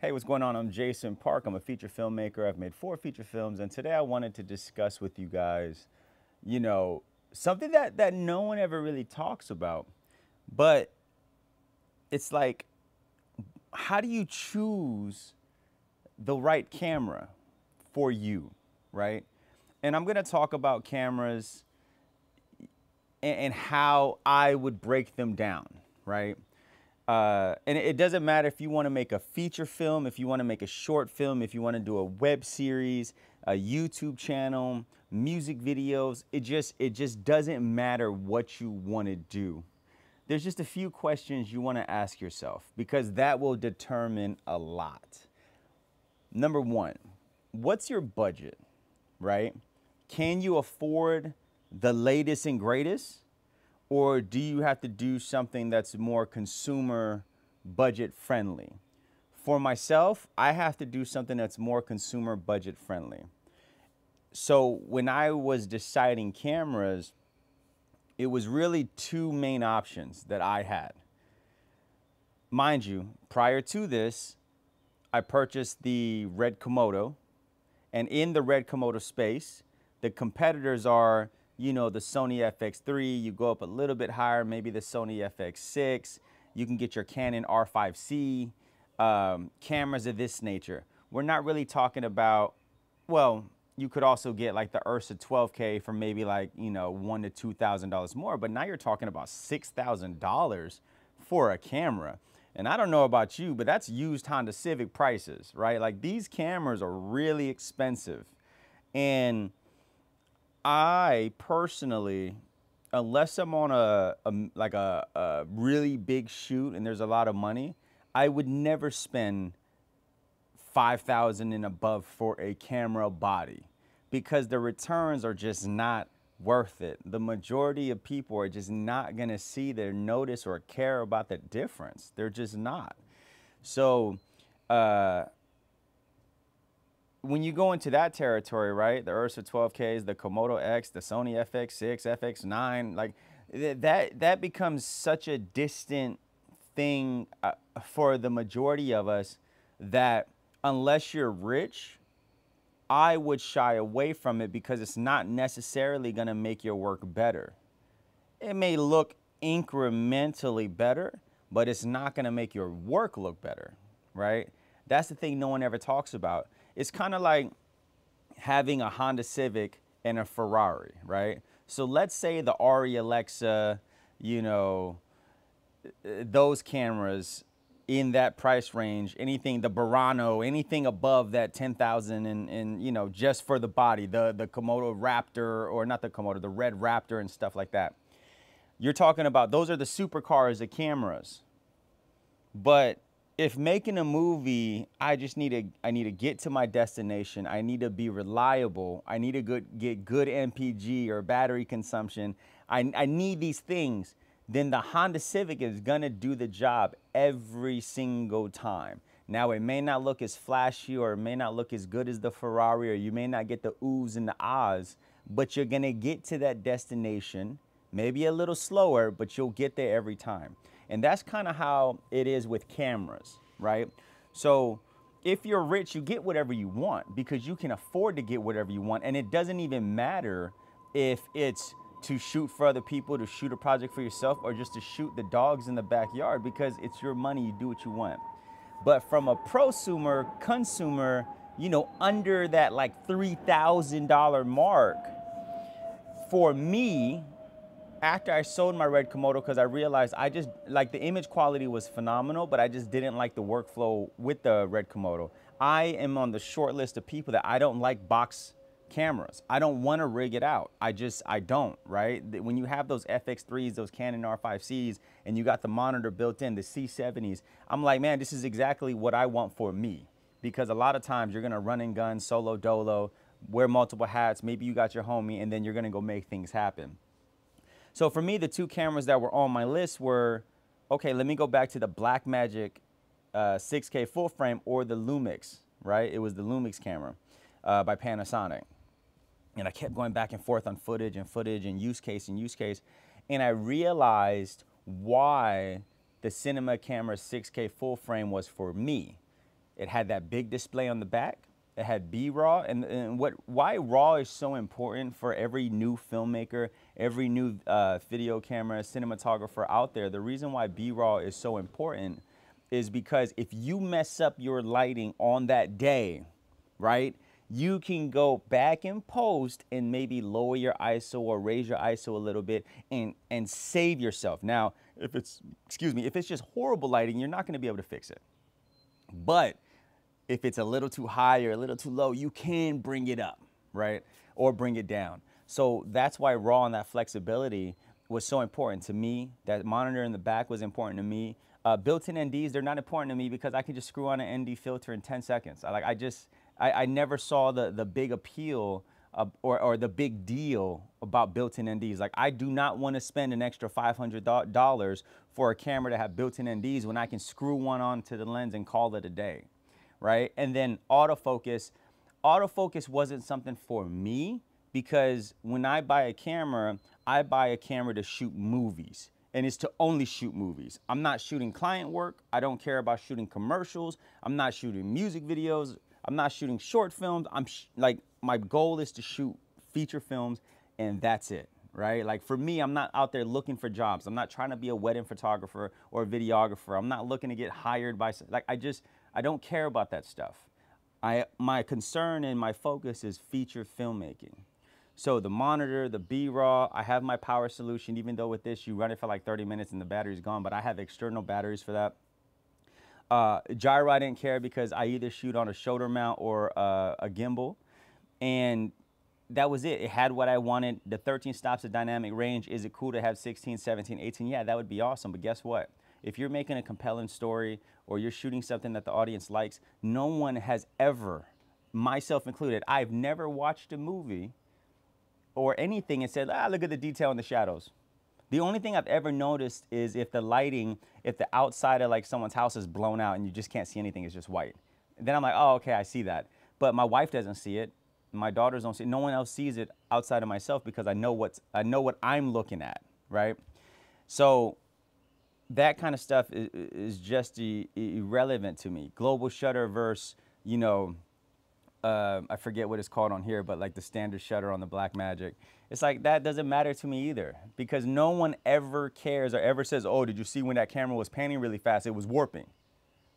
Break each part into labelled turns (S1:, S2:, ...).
S1: Hey, what's going on? I'm Jason Park. I'm a feature filmmaker. I've made four feature films, and today I wanted to discuss with you guys, you know, something that that no one ever really talks about. But it's like how do you choose the right camera for you, right? And I'm going to talk about cameras and, and how I would break them down, right? Uh, and it doesn't matter if you want to make a feature film, if you want to make a short film, if you want to do a web series, a YouTube channel, music videos. It just it just doesn't matter what you want to do. There's just a few questions you want to ask yourself because that will determine a lot. Number one, what's your budget, right? Can you afford the latest and greatest? Or do you have to do something that's more consumer budget friendly? For myself, I have to do something that's more consumer budget friendly. So when I was deciding cameras, it was really two main options that I had. Mind you, prior to this, I purchased the Red Komodo, and in the Red Komodo space, the competitors are you know, the Sony FX3, you go up a little bit higher, maybe the Sony FX6, you can get your Canon R5C, um, cameras of this nature. We're not really talking about, well, you could also get like the Ursa 12K for maybe like, you know, one to $2,000 more, but now you're talking about $6,000 for a camera. And I don't know about you, but that's used Honda Civic prices, right? Like these cameras are really expensive. And I personally, unless I'm on a, a like a, a really big shoot and there's a lot of money, I would never spend 5,000 and above for a camera body because the returns are just not worth it. The majority of people are just not going to see their notice or care about the difference. They're just not. So, uh, when you go into that territory, right? The Ursa 12Ks, the Komodo X, the Sony FX6, FX9, like that that becomes such a distant thing uh, for the majority of us that unless you're rich, I would shy away from it because it's not necessarily going to make your work better. It may look incrementally better, but it's not going to make your work look better, right? That's the thing no one ever talks about it's kind of like having a Honda Civic and a Ferrari, right? So let's say the ARRI Alexa, you know, uh, those cameras in that price range, anything, the Burano, anything above that 10,000 and, and, you know, just for the body, the, the Komodo Raptor, or not the Komodo, the Red Raptor and stuff like that. You're talking about, those are the supercars of cameras. But if making a movie, I just need to I need to get to my destination. I need to be reliable. I need to good, get good MPG or battery consumption. I, I need these things. Then the Honda Civic is gonna do the job every single time. Now it may not look as flashy or it may not look as good as the Ferrari or you may not get the oohs and the ahs, but you're gonna get to that destination, maybe a little slower, but you'll get there every time. And that's kind of how it is with cameras, right? So if you're rich, you get whatever you want because you can afford to get whatever you want. And it doesn't even matter if it's to shoot for other people, to shoot a project for yourself, or just to shoot the dogs in the backyard because it's your money, you do what you want. But from a prosumer, consumer, you know, under that like $3,000 mark, for me, after I sold my red Komodo because I realized I just like the image quality was phenomenal, but I just didn't like the workflow with the red Komodo. I am on the short list of people that I don't like box cameras. I don't want to rig it out. I just I don't, right? When you have those FX3s, those Canon R5Cs and you got the monitor built in, the C70s, I'm like, man, this is exactly what I want for me. Because a lot of times you're going to run and gun solo dolo, wear multiple hats, maybe you got your homie and then you're going to go make things happen. So for me, the two cameras that were on my list were, okay, let me go back to the Blackmagic uh, 6K full frame or the Lumix, right? It was the Lumix camera uh, by Panasonic. And I kept going back and forth on footage and footage and use case and use case. And I realized why the cinema camera 6K full frame was for me. It had that big display on the back. It had B raw, and, and what why raw is so important for every new filmmaker, every new uh, video camera cinematographer out there. The reason why B raw is so important is because if you mess up your lighting on that day, right? You can go back in post and maybe lower your ISO or raise your ISO a little bit and and save yourself. Now, if it's excuse me, if it's just horrible lighting, you're not going to be able to fix it. But if it's a little too high or a little too low, you can bring it up, right? Or bring it down. So that's why raw and that flexibility was so important to me. That monitor in the back was important to me. Uh, built-in NDs, they're not important to me because I can just screw on an ND filter in 10 seconds. I, like I just, I, I never saw the the big appeal uh, or, or the big deal about built-in NDs. Like I do not want to spend an extra $500 for a camera to have built-in NDs when I can screw one onto the lens and call it a day right? And then autofocus, autofocus wasn't something for me because when I buy a camera, I buy a camera to shoot movies and it's to only shoot movies. I'm not shooting client work. I don't care about shooting commercials. I'm not shooting music videos. I'm not shooting short films. I'm like, my goal is to shoot feature films and that's it, right? Like for me, I'm not out there looking for jobs. I'm not trying to be a wedding photographer or a videographer. I'm not looking to get hired by, like I just, I don't care about that stuff. I, my concern and my focus is feature filmmaking. So the monitor, the B-RAW, I have my power solution, even though with this you run it for like 30 minutes and the battery's gone, but I have external batteries for that. Uh, gyro I didn't care because I either shoot on a shoulder mount or uh, a gimbal. And that was it. It had what I wanted. The 13 stops of dynamic range. Is it cool to have 16, 17, 18? Yeah, that would be awesome. But guess what? If you're making a compelling story or you're shooting something that the audience likes, no one has ever, myself included, I've never watched a movie or anything and said, ah, look at the detail in the shadows. The only thing I've ever noticed is if the lighting, if the outside of like someone's house is blown out and you just can't see anything, it's just white. Then I'm like, oh, okay, I see that. But my wife doesn't see it. My daughters don't see it. No one else sees it outside of myself because I know what's I know what I'm looking at, right? So that kind of stuff is, is just irrelevant to me. Global shutter versus, you know, uh, I forget what it's called on here, but like the standard shutter on the Blackmagic. It's like that doesn't matter to me either because no one ever cares or ever says, oh, did you see when that camera was panning really fast? It was warping.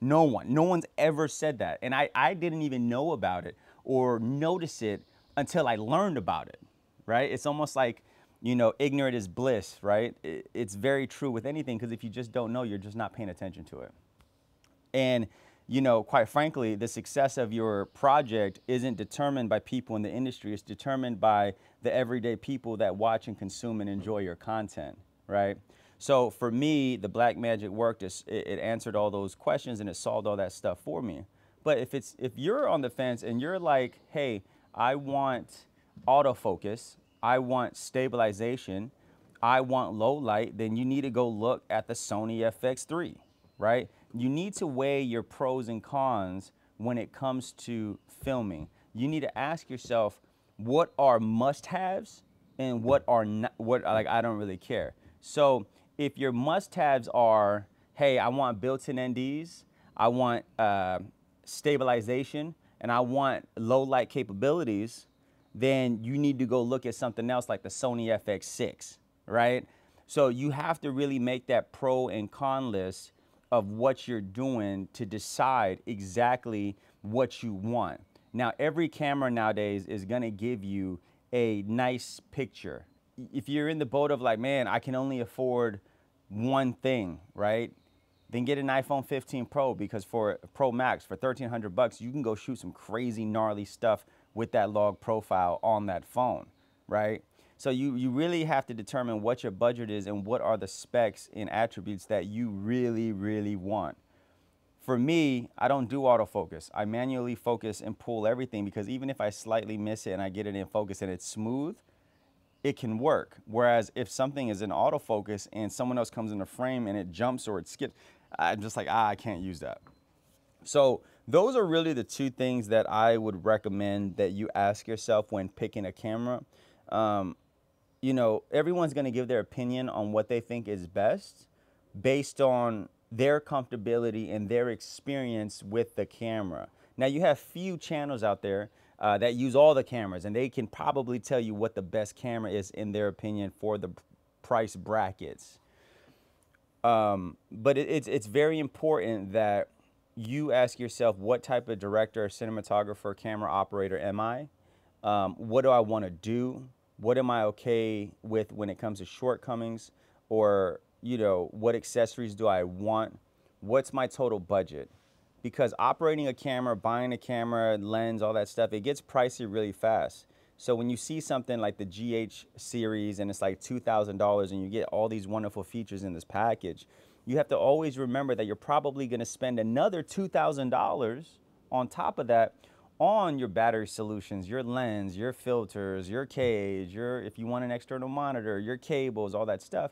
S1: No one. No one's ever said that. And I, I didn't even know about it or notice it until I learned about it, right? It's almost like you know, ignorant is bliss, right? It's very true with anything because if you just don't know, you're just not paying attention to it. And, you know, quite frankly, the success of your project isn't determined by people in the industry. It's determined by the everyday people that watch and consume and enjoy your content, right? So for me, the Blackmagic worked. It, it answered all those questions and it solved all that stuff for me. But if it's if you're on the fence and you're like, hey, I want autofocus, I want stabilization, I want low light, then you need to go look at the Sony FX3, right? You need to weigh your pros and cons when it comes to filming. You need to ask yourself, what are must-haves and what are not, what like I don't really care. So if your must-haves are, hey, I want built-in NDs, I want uh, stabilization, and I want low light capabilities, then you need to go look at something else like the Sony FX6, right? So you have to really make that pro and con list of what you're doing to decide exactly what you want. Now, every camera nowadays is gonna give you a nice picture. If you're in the boat of like, man, I can only afford one thing, right? Then get an iPhone 15 Pro because for Pro Max for 1300 bucks, you can go shoot some crazy gnarly stuff with that log profile on that phone, right? So you, you really have to determine what your budget is and what are the specs and attributes that you really, really want. For me, I don't do autofocus. I manually focus and pull everything because even if I slightly miss it and I get it in focus and it's smooth, it can work. Whereas if something is in autofocus and someone else comes in the frame and it jumps or it skips, I'm just like, ah, I can't use that. So those are really the two things that I would recommend that you ask yourself when picking a camera. Um, you know, everyone's going to give their opinion on what they think is best based on their comfortability and their experience with the camera. Now you have few channels out there uh, that use all the cameras and they can probably tell you what the best camera is in their opinion for the price brackets. Um, but it, it's, it's very important that you ask yourself what type of director, cinematographer, camera operator am I? Um, what do I want to do? What am I okay with when it comes to shortcomings? Or, you know, what accessories do I want? What's my total budget? Because operating a camera, buying a camera, lens, all that stuff, it gets pricey really fast. So when you see something like the GH series and it's like $2,000 and you get all these wonderful features in this package, you have to always remember that you're probably going to spend another $2,000 on top of that on your battery solutions, your lens, your filters, your cage, your if you want an external monitor, your cables, all that stuff.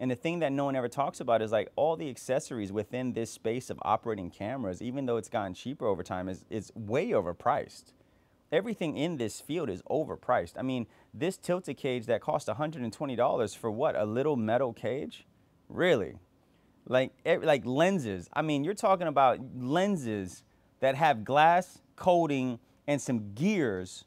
S1: And the thing that no one ever talks about is like all the accessories within this space of operating cameras, even though it's gotten cheaper over time, is, is way overpriced. Everything in this field is overpriced. I mean, this tilted cage that cost $120 for what? A little metal cage? Really? Like, like lenses. I mean, you're talking about lenses that have glass coating and some gears.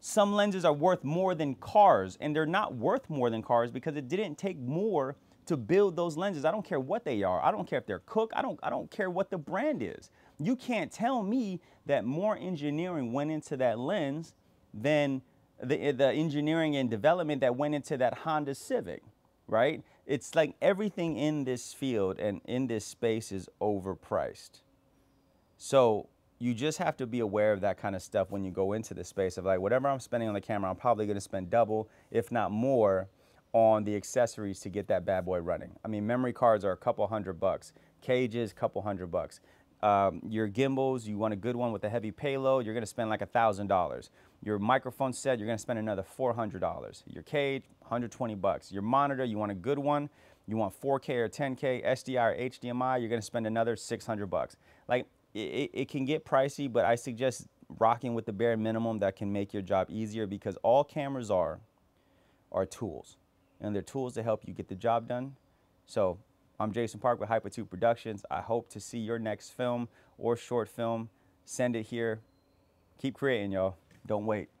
S1: Some lenses are worth more than cars, and they're not worth more than cars because it didn't take more to build those lenses. I don't care what they are. I don't care if they're Cooke. I don't, I don't care what the brand is. You can't tell me that more engineering went into that lens than the, the engineering and development that went into that Honda Civic, right? It's like everything in this field and in this space is overpriced. So you just have to be aware of that kind of stuff when you go into the space of like whatever I'm spending on the camera, I'm probably going to spend double, if not more, on the accessories to get that bad boy running. I mean, memory cards are a couple hundred bucks, cages, couple hundred bucks. Um, your gimbals, you want a good one with a heavy payload, you're going to spend like a thousand dollars. Your microphone set, you're going to spend another four hundred dollars. Your cage, 120 bucks. Your monitor, you want a good one, you want 4K or 10K, SDI or HDMI, you're going to spend another 600 bucks. Like it, it can get pricey, but I suggest rocking with the bare minimum that can make your job easier because all cameras are are tools and they're tools to help you get the job done. So I'm Jason Park with Hypatude Productions. I hope to see your next film or short film. Send it here. Keep creating, y'all. Don't wait.